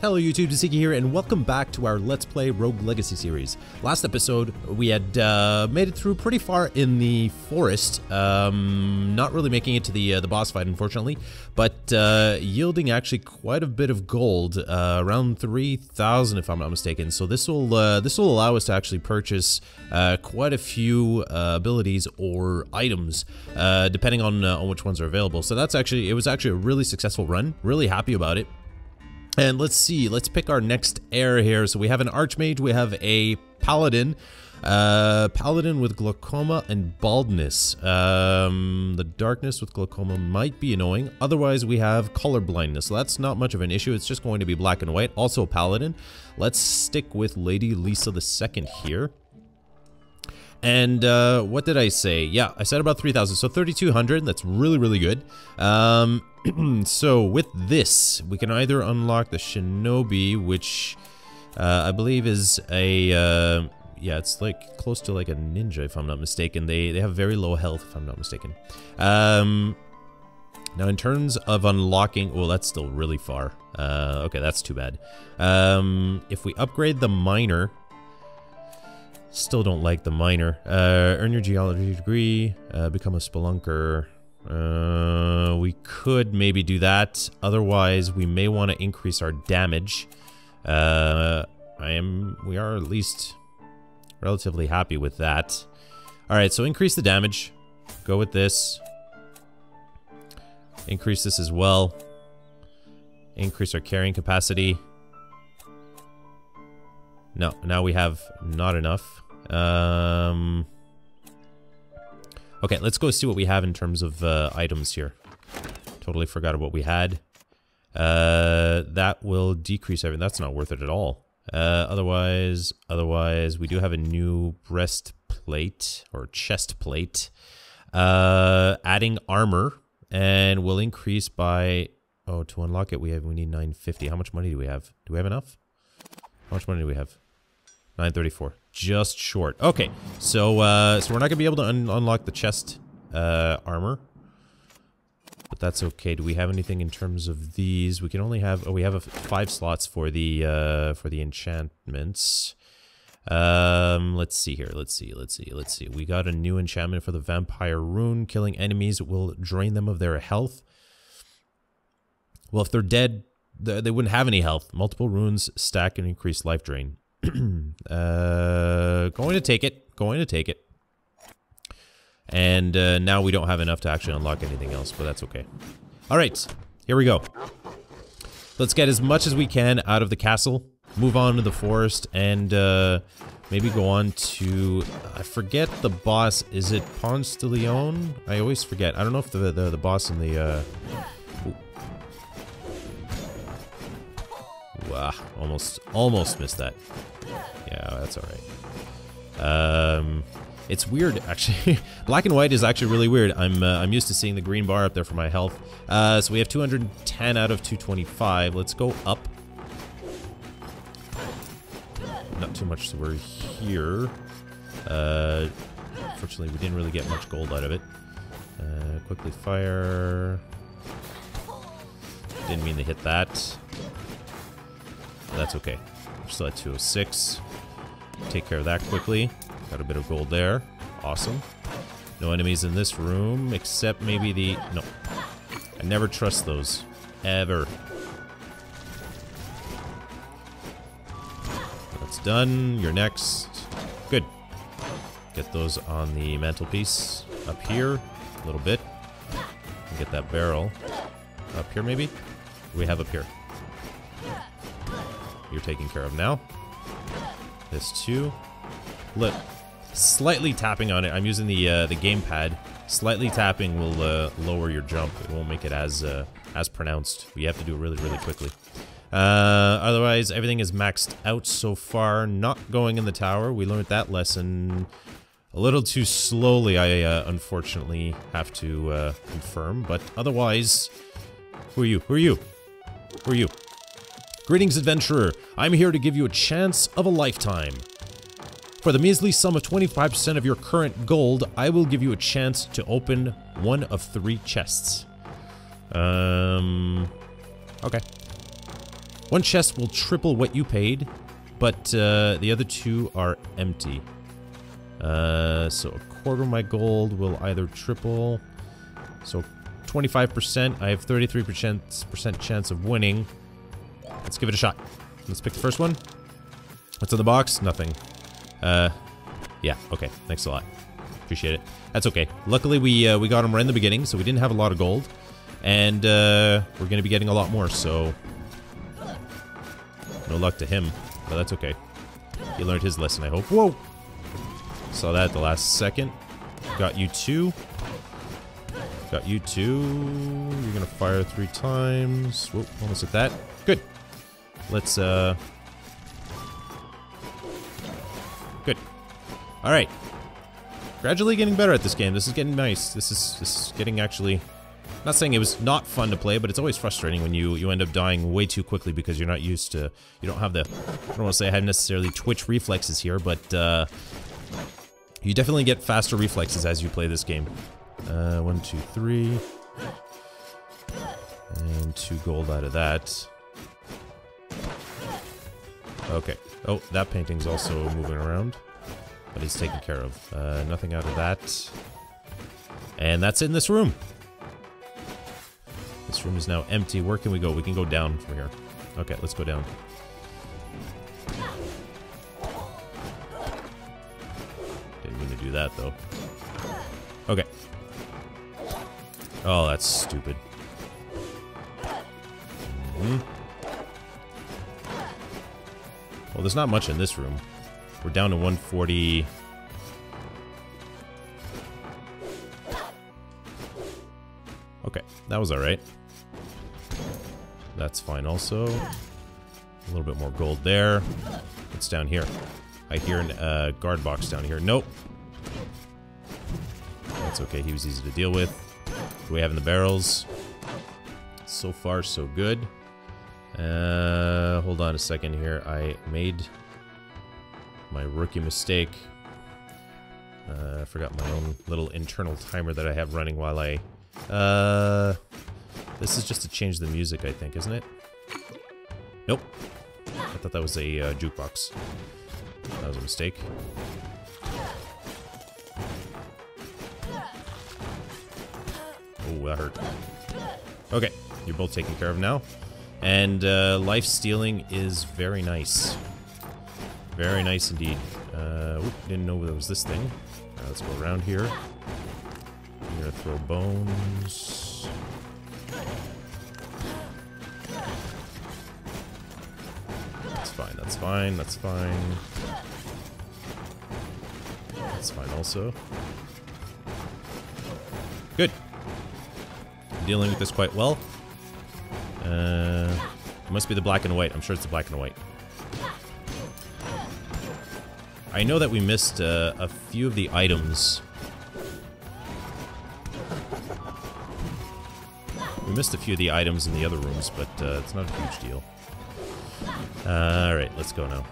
Hello YouTube, Tsuki here, and welcome back to our Let's Play Rogue Legacy series. Last episode, we had uh, made it through pretty far in the forest, um, not really making it to the uh, the boss fight, unfortunately, but uh, yielding actually quite a bit of gold, uh, around 3,000 if I'm not mistaken. So this will uh, this will allow us to actually purchase uh, quite a few abilities or items, depending on on which ones are available. So that's actually it was actually a really successful run. Really happy about it. And let's see, let's pick our next heir here. So we have an Archmage, we have a Paladin, uh, Paladin with glaucoma and baldness. Um, the darkness with glaucoma might be annoying. Otherwise, we have color blindness. So that's not much of an issue. It's just going to be black and white. Also Paladin. Let's stick with Lady Lisa II here. And uh, what did I say? Yeah, I said about 3,000. So 3,200. That's really, really good. Um, so with this, we can either unlock the Shinobi, which uh, I believe is a... Uh, yeah, it's like close to like a ninja, if I'm not mistaken. They they have very low health, if I'm not mistaken. Um, now, in terms of unlocking, well, that's still really far. Uh, okay, that's too bad. Um, if we upgrade the miner, Still don't like the miner. Uh, earn your geology degree, uh, become a spelunker. Uh, we could maybe do that. Otherwise, we may want to increase our damage. Uh, I am, we are at least relatively happy with that. All right, so increase the damage. Go with this. Increase this as well. Increase our carrying capacity. No, now we have not enough. Um, okay, let's go see what we have in terms of uh, items here. Totally forgot what we had. Uh, that will decrease everything. That's not worth it at all. Uh, otherwise, otherwise, we do have a new breastplate or chest plate. Uh, adding armor and will increase by. Oh, to unlock it, we have we need 950. How much money do we have? Do we have enough? How much money do we have? 934. Just short. Okay, so uh, so we're not gonna be able to un unlock the chest uh, armor, but that's okay. Do we have anything in terms of these? We can only have. Oh, we have a five slots for the uh, for the enchantments. Um, let's see here. Let's see. Let's see. Let's see. We got a new enchantment for the vampire rune. Killing enemies will drain them of their health. Well, if they're dead, they wouldn't have any health. Multiple runes stack and increase life drain. uh, going to take it. Going to take it. And uh, now we don't have enough to actually unlock anything else, but that's okay. All right, here we go. Let's get as much as we can out of the castle, move on to the forest, and uh, maybe go on to... I forget the boss. Is it Ponce de Leon? I always forget. I don't know if the, the, the boss in the... Uh, Ah, almost, almost missed that. Yeah, that's all right. Um, it's weird, actually. Black and white is actually really weird. I'm uh, I'm used to seeing the green bar up there for my health. Uh, so we have 210 out of 225. Let's go up. Not too much, so we're here. Uh, unfortunately, we didn't really get much gold out of it. Uh, quickly fire. Didn't mean to hit that. That's okay. Still at 206. Take care of that quickly. Got a bit of gold there. Awesome. No enemies in this room, except maybe the... No. I never trust those. Ever. That's done. You're next. Good. Get those on the mantelpiece. Up here. A little bit. Get that barrel. Up here, maybe? we have up here? You're taken care of now. This too. Look, slightly tapping on it. I'm using the uh, the gamepad. Slightly tapping will uh, lower your jump. It won't make it as uh, as pronounced. You have to do it really, really quickly. Uh, otherwise, everything is maxed out so far. Not going in the tower. We learned that lesson a little too slowly, I uh, unfortunately have to uh, confirm. But otherwise, who are you? Who are you? Who are you? Greetings, adventurer. I'm here to give you a chance of a lifetime. For the measly sum of 25% of your current gold, I will give you a chance to open one of three chests. Um, okay. One chest will triple what you paid, but uh, the other two are empty. Uh, so a quarter of my gold will either triple. So 25%. I have 33% chance of winning. Let's give it a shot. Let's pick the first one. What's in the box? Nothing. Uh, yeah, okay. Thanks a lot. Appreciate it. That's okay. Luckily, we uh, we got him right in the beginning, so we didn't have a lot of gold. And uh, we're going to be getting a lot more, so... No luck to him, but that's okay. He learned his lesson, I hope. Whoa! Saw that at the last second. Got you two. Got you two. You're going to fire three times. Whoa, almost at that. Good. Let's, uh... Good. Alright. Gradually getting better at this game. This is getting nice. This is, this is getting actually not saying it was not fun to play, but it's always frustrating when you, you end up dying way too quickly because you're not used to... You don't have the... I don't want to say I have necessarily twitch reflexes here, but uh, you definitely get faster reflexes as you play this game. Uh, one, two, three. And two gold out of that. Okay. Oh, that painting's also moving around. But it's taken care of. Uh, nothing out of that. And that's in this room. This room is now empty. Where can we go? We can go down from here. Okay, let's go down. Didn't mean to do that, though. Okay. Oh, that's stupid. Mm -hmm. Well, there's not much in this room. We're down to 140... Okay, that was alright. That's fine also. A little bit more gold there. What's down here? I hear a uh, guard box down here. Nope. That's okay. He was easy to deal with. What do we have in the barrels? So far, so good. Uh, hold on a second here. I made my rookie mistake. Uh, I forgot my own little internal timer that I have running while I... Uh, this is just to change the music, I think, isn't it? Nope. I thought that was a uh, jukebox. That was a mistake. Oh, that hurt. Okay, you're both taken care of now. And uh, life stealing is very nice. Very nice indeed. Uh, didn't know there was this thing. Right, let's go around here. I'm gonna throw bones. That's fine, that's fine, that's fine. That's fine also. Good. I'm dealing with this quite well. Uh, must be the black and white. I'm sure it's the black and white. I know that we missed uh, a few of the items. We missed a few of the items in the other rooms, but uh, it's not a huge deal. Alright, let's go now.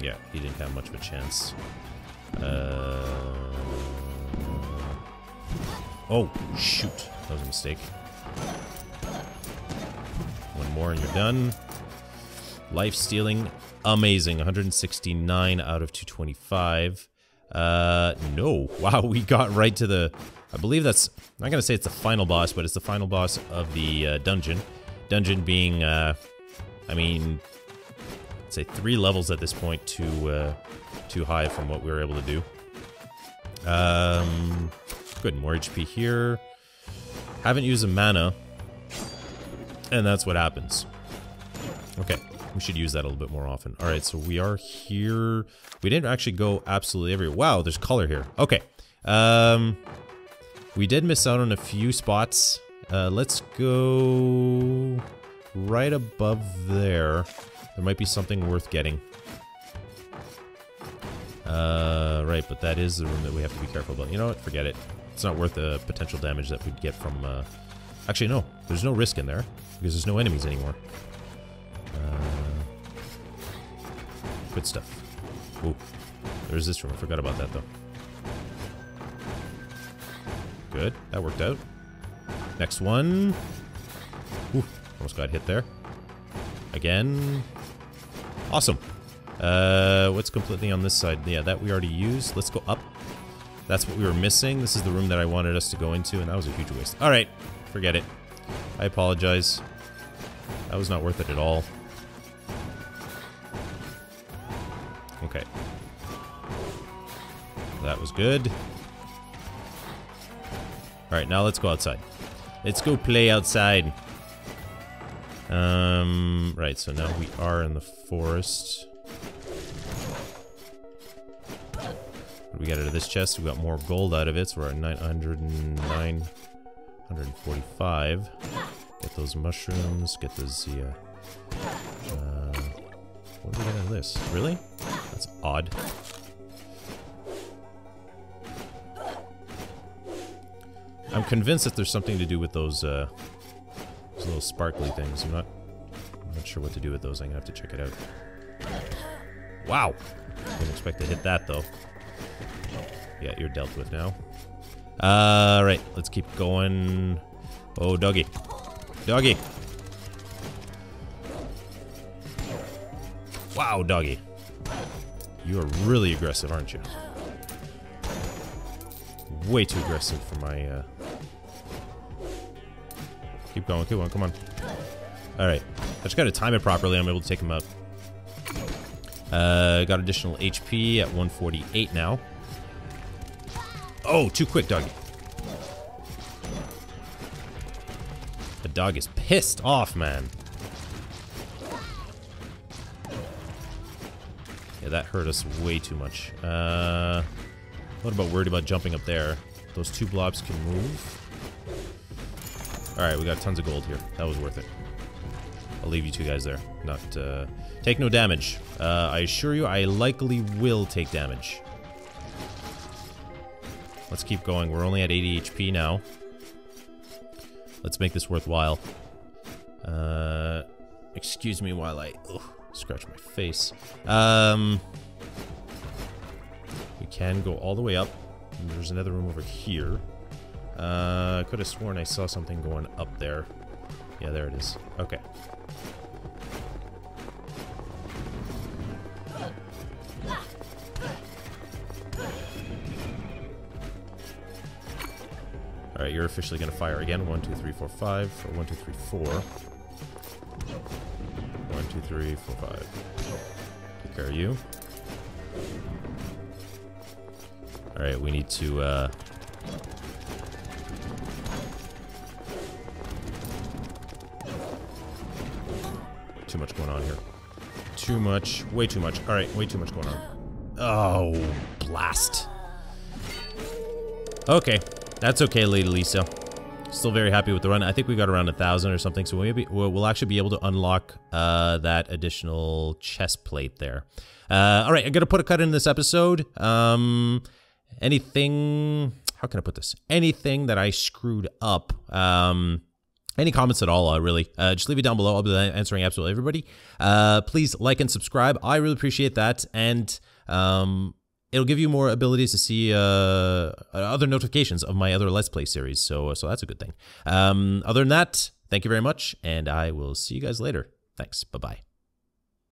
Yeah, he didn't have much of a chance. Uh... Oh, shoot. That was a mistake. One more and you're done. Life stealing, amazing. 169 out of 225. Uh, no. Wow, we got right to the... I believe that's... I'm not going to say it's the final boss, but it's the final boss of the uh, dungeon. Dungeon being, uh, I mean, say three levels at this point too, uh, too high from what we were able to do. Um, good, more HP here. Haven't used a mana, and that's what happens. Okay, we should use that a little bit more often. All right, so we are here. We didn't actually go absolutely everywhere. Wow, there's color here. Okay. Um, we did miss out on a few spots. Uh, let's go right above there. There might be something worth getting. Uh, right, but that is the room that we have to be careful about. You know what? Forget it. It's not worth the potential damage that we'd get from... Uh... Actually, no. There's no risk in there because there's no enemies anymore. Uh... Good stuff. Ooh. There's this room. I forgot about that, though. Good. That worked out. Next one. Ooh, almost got hit there. Again. Awesome. Uh, what's completely on this side? Yeah, that we already used. Let's go up. That's what we were missing. This is the room that I wanted us to go into, and that was a huge waste. All right, forget it. I apologize. That was not worth it at all. Okay. That was good. Alright, now let's go outside. Let's go play outside. Um, right, so now we are in the forest. We get out of this chest? We got more gold out of it, so we're at 909, 145. Get those mushrooms, get those, uh, uh, what do we get out of this? Really? That's odd. I'm convinced that there's something to do with those, uh, those little sparkly things. I'm not, I'm not sure what to do with those. I'm gonna have to check it out. Wow! Didn't expect to hit that, though. Yeah, you're dealt with now. Alright, uh, let's keep going. Oh, doggy. Doggy! Wow, doggy. You are really aggressive, aren't you? Way too aggressive for my, uh... Keep going, keep going, come on. Alright. I just gotta time it properly, I'm able to take him out. Uh, got additional HP at 148 now. Oh, too quick, doggy. The dog is pissed off, man. Yeah, that hurt us way too much. Uh, what about worried about jumping up there? Those two blobs can move. Alright, we got tons of gold here. That was worth it. I'll leave you two guys there. Not, uh, take no damage. Uh, I assure you, I likely will take damage. Let's keep going. We're only at 80 HP now. Let's make this worthwhile. Uh, excuse me while I... Ugh scratch my face. Um, we can go all the way up. There's another room over here. Uh, I could have sworn I saw something going up there. Yeah, there it is. Okay. Alright, you're officially going to fire again. One, two, three, four, five. Or one, two, three, four. One, two, three, four, five. Take care of you. Alright, we need to, uh... Too much going on here. Too much. Way too much. Alright, way too much going on. Oh, blast. Okay. That's okay, Lady Lisa. Still very happy with the run. I think we got around a thousand or something, so maybe we'll, actually be able to unlock uh, that additional chest plate there. Uh, all right, I'm gonna put a cut in this episode. Um, anything? How can I put this? Anything that I screwed up? Um, any comments at all, uh, really, uh, just leave it down below. I'll be answering absolutely everybody. Uh, please like and subscribe. I really appreciate that. And um, it'll give you more abilities to see uh, other notifications of my other Let's Play series. So, so that's a good thing. Um, other than that, thank you very much, and I will see you guys later. Thanks. Bye bye.